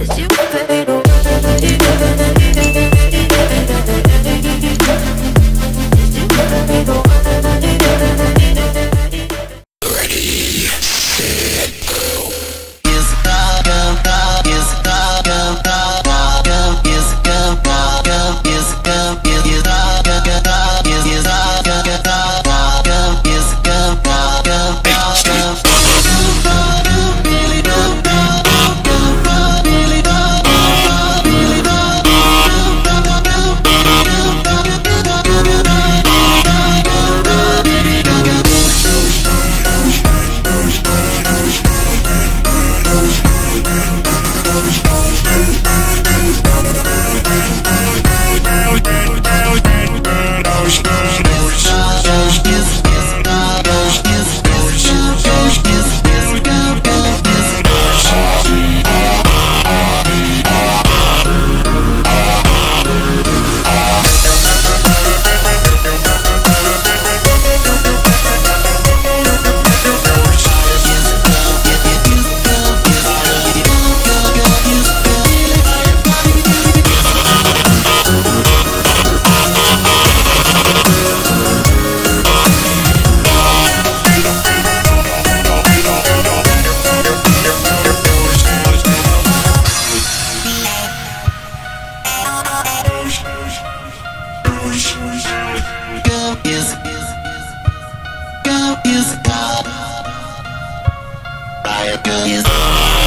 as you fade Thank Girl is go is God. Fire go is.